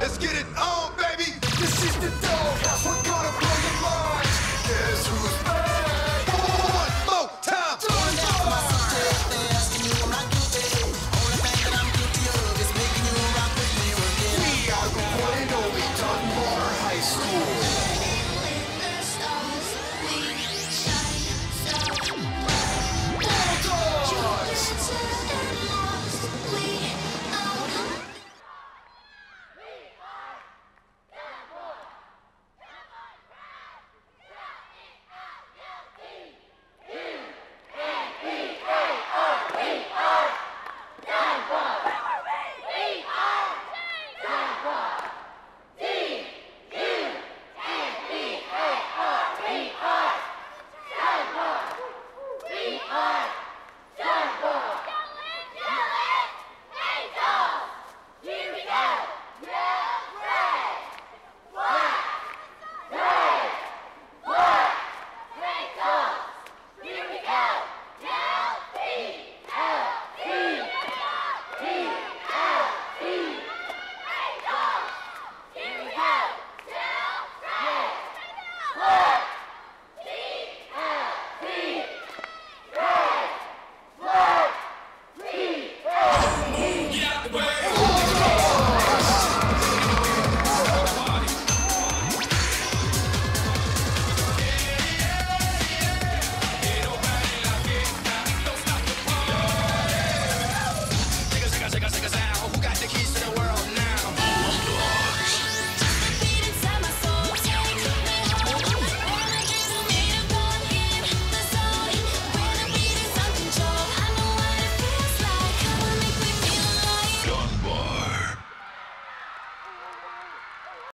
Let's get it on,